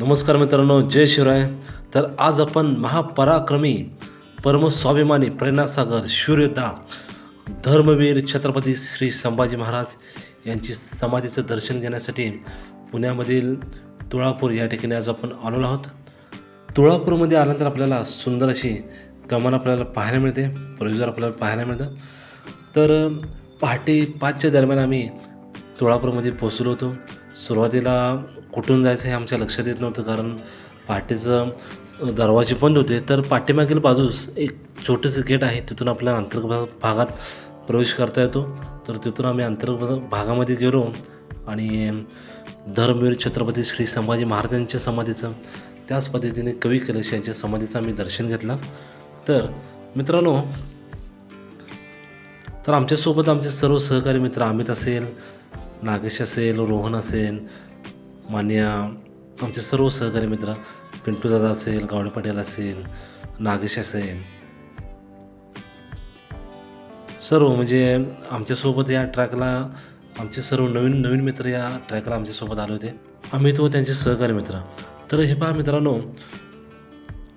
नमस्कार मित्रांनो जय शिवराय. तर आज आपण महापराक्रमी परमस्वाभिमानी प्रेरणासागर शूरयोद्धा धर्मवीर छत्रपती श्री संभाजी महाराज यांची समाधीचं दर्शन घेण्यासाठी पुण्यामधील तुळापूर या ठिकाणी आज आपण आलेलो आहोत. तुळापूरमध्ये आल्यानंतर आपल्याला सुंदर अशी कमान आपल्याला पाहायला मिळते प्रवेशद्वार आपल्याला पाहायला मिळतं. तर पहाटे पाचच्या दरम्यान आम्ही तुळापूरमध्ये पोचलो होतो. सुरुवातीला कुठून जायचं हे आमच्या लक्षात येत नव्हतं कारण पहाटेचं दरवाजे बंद होते. तर पाठीमागील बाजूस एक छोटंसं गेट आहे तिथून आपल्याला अंतर्गत भागात प्रवेश करता येतो. तर तिथून आम्ही अंतर्गत भागामध्ये गेलो आणि धर्मवीर छत्रपती श्री संभाजी महाराजांच्या समाधीचं त्याच पद्धतीने कवी कलश यांच्या समाधीचं आम्ही दर्शन घेतलं. तर मित्रांनो तर आमच्यासोबत आमचे सर्व सहकारी मित्र अमित असेल नागेश असेल रोहन असेल मान्य आमचे सर्व सहकारी मित्र पिंटू दादा असेल गावडे पाटील असेल नागेश असेल सर्व म्हणजे आमच्यासोबत या ट्रॅकला आमचे सर्व नवीन नवीन मित्र या ट्रॅकला आमच्यासोबत आले होते. अमित व त्यांचे सहकारी मित्र. तर हे पहा मित्रांनो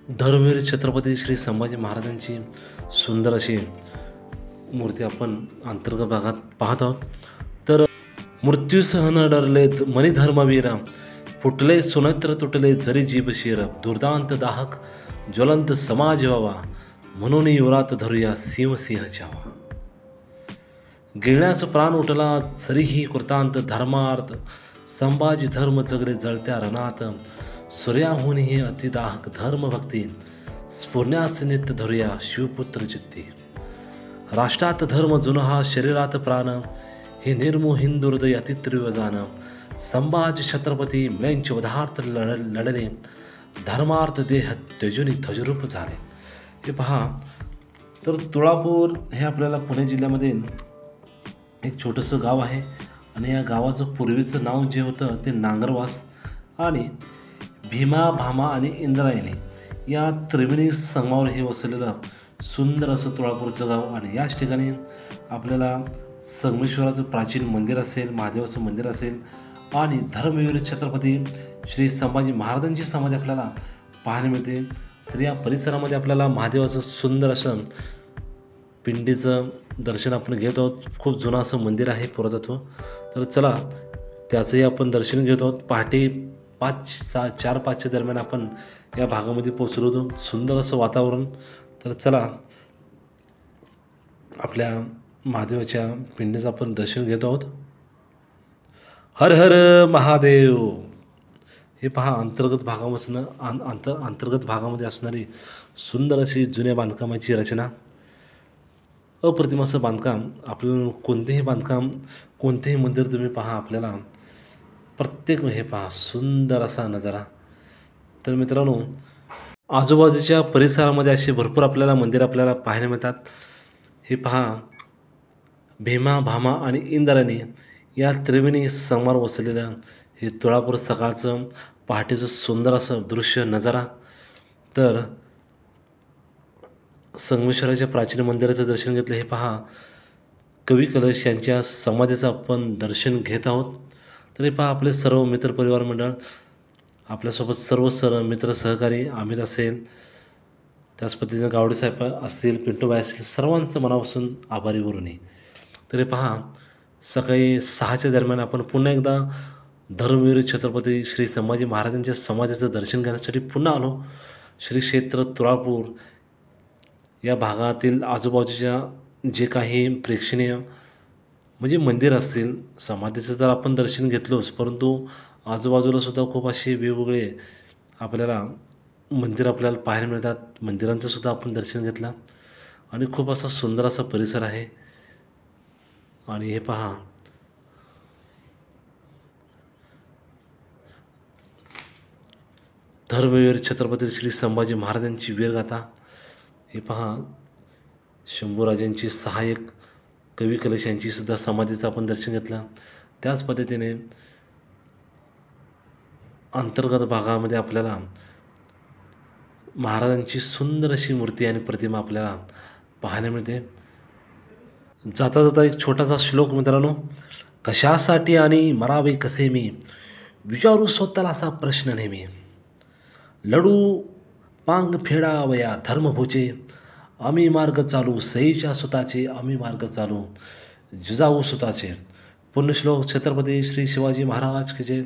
धर्मवीर छत्रपती श्री संभाजी महाराजांची सुंदर अशी मूर्ती आपण अंतर्गत भागात पाहत आहोत. मृत्यूसह न डरलेत मणिधर्मवीर. फुटले सुनत्र तुटले जरी जीभ दुर्दांत दाहक ज्वलंत समाज व्हावा म्हणून युरात धरूया सिंह गिळण्यास प्राण उठला जरीही कृतांत धर्मार्थ संभाजी धर्म जगले जळत्या रणात सूर्याहूनही अतिदाहक धर्मभक्ती स्फुरण्यास नित्य धरूया शिवपुत्र जित्ती राष्ट्रात धर्म जुनहा शरीरात प्राण हे निर्मो हिंदू अतित्रिव जाण छत्रपती म्लेंच वधार्थ लढ लढले. धर्मार्थ देह त्यजुनी ध्वजरूप झाले. हे पहा तर तुळापूर हे आपल्याला पुणे जिल्ह्यामध्ये एक छोटंसं गाव आहे. आणि या गावाचं पूर्वीचं नाव जे होतं ते नांगरवास आणि भीमा भामा आणि इंद्रायणी. या त्रिवेणी संगमावर हे वसलेलं सुंदर असं तुळापूरचं गाव. आणि याच ठिकाणी आपल्याला संगमेश्वराचं प्राचीन मंदिर असेल महादेवाचं मंदिर असेल आणि धर्मवीर छत्रपती श्री संभाजी महाराजांची समाधी आपल्याला पाहायला मिळते. तर या परिसरामध्ये आपल्याला महादेवाचं सुंदर असं पिंडीचं दर्शन आपण घेत आहोत. खूप जुनं असं मंदिर आहे पुरातत्व. तर चला त्याचंही आपण दर्शन घेत आहोत. पहाटे पाच सा चार पाचच्या दरम्यान आपण या भागामध्ये पोचलो होतो. सुंदर असं वातावरण. तर चला आपल्या महादेवाच्या पिंडीचं आपण दर्शन घेत आहोत. हर हर महादेव. हे पहा अंतर्गत भागापासून अंतर अंतर्गत भागामध्ये असणारी सुंदर अशी जुन्या बांधकामाची रचना. अप्रतिम असं बांधकाम आपल्याला कोणतेही बांधकाम कोणतेही मंदिर तुम्ही पहा आपल्याला प्रत्येक हे पहा सुंदर असा नजारा. तर मित्रांनो आजूबाजूच्या परिसरामध्ये असे भरपूर आपल्याला मंदिर आपल्याला पाहायला मिळतात. हे पहा भीमा भामा आणि इंद्राणी या त्रिवेणी समोर वसलेलं हे तुळापूर सकाळचं पहाटेचं सुंदर असं दृश्य नजारा. तर संगमेश्वराच्या प्राचीन मंदिराचं दर्शन घेतलं हे पहा. कवी कलश यांच्या समाधीचं आपण दर्शन घेत आहोत. तर हे पहा आपले सर्व मित्र परिवार मंडळ आपल्यासोबत सर्व सर मित्र सहकारी अमित असेल त्याच पद्धतीने गावडे साहेब असतील पिंटूबाई असतील सर्वांचं मनापासून आभारी वरून तरी पहा सकाळी सहाच्या दरम्यान आपण पुन्हा एकदा धर्मवीर छत्रपती श्री संभाजी महाराजांच्या समाधीचं दर्शन घेण्यासाठी पुन्हा आलो. श्री क्षेत्र तुळापूर या भागातील आजूबाजूच्या जे काही प्रेक्षणीय म्हणजे मंदिर असतील समाधीचं तर आपण दर्शन घेतलोच परंतु आजूबाजूला सुद्धा खूप असे वेगवेगळे आपल्याला मंदिर आपल्याला पाहायला मिळतात. मंदिरांचं सुद्धा आपण दर्शन घेतलं. आणि खूप असा सुंदर असा परिसर आहे. आणि हे पहा. धर्मवीर छत्रपती श्री संभाजी महाराजांची वीरगाथा. हे पहा. शंभूराजांची सहाय्यक कवी कलश यांची सुद्धा समाधीचं आपण दर्शन घेतलं. त्याच पद्धतीने अंतर्गत भागामध्ये आपल्याला महाराजांची सुंदर अशी मूर्ती आणि प्रतिमा आपल्याला पाहायला मिळते. जाता जाता एक छोटासा श्लोक मित्रांनो कशासाठी आणि मरावे कसे मी? विचारू स्वतःला असा प्रश्न नेहमी. लडू पांग फेडावया धर्मभोचे. आम्ही मार्ग चालू सईच्या सुताचे. आम्ही मार्ग चालू जिजाऊ सुताचे. पुण्यश्लोक छत्रपती श्री शिवाजी महाराज की जय.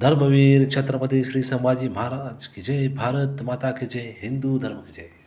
धर्मवीर छत्रपती श्री संभाजी महाराज की जय. भारत माता की जय. हिंदू धर्म की जय.